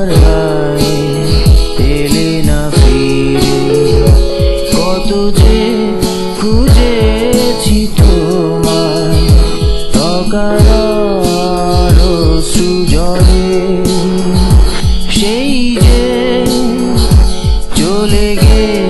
হারাই এলে না ফিরে কত যে খুঁজেছি তোমার অকার সুজরে সেই যে চলে গেছে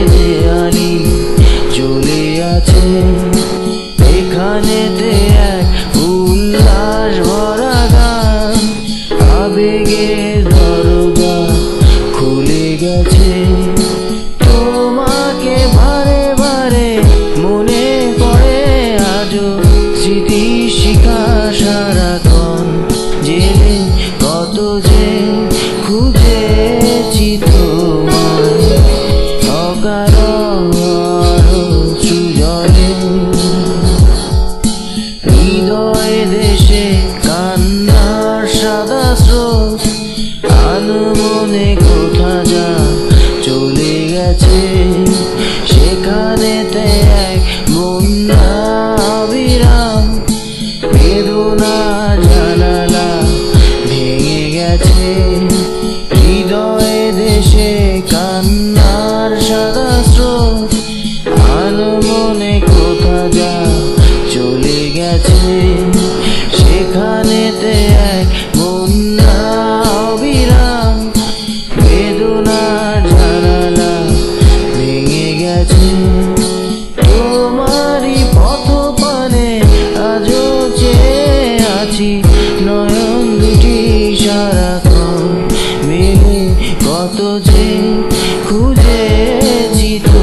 করে দেয়ালি চলে আছে। এখানেতে এক উল্লাস ভরা গান আবেগের দরজা খুলে গেছে। তোমাকে বারে বারে মনে পড়ে আজও স্মৃতি শিখা সারাক্ষণ। জেলে কত যে love. 굳이 지도